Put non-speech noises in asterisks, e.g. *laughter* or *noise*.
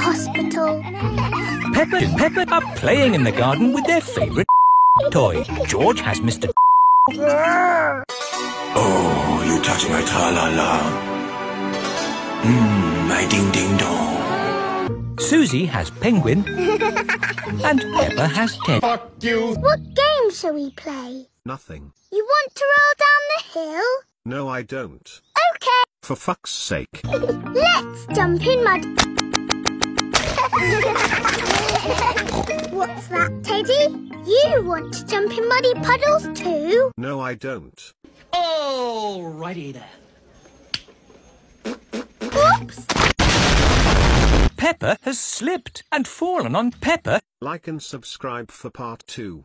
Hospital. Peppa and Peppa are playing in the garden with their favourite *laughs* toy. George has Mr. *laughs* Oh, you touch my tra-la-la. Mmm, my ding-ding-dong. Susie has Penguin. *laughs* and Peppa has Ted. Fuck you! What game shall we play? Nothing. You want to roll down the hill? No, I don't. Okay, For fuck's sake. let's jump in mud. What's that, Teddy? You want to jump in muddy puddles too? No, I don't. Alrighty then. Oops! Peppa has slipped and fallen on Pepper. Like and subscribe for part 2.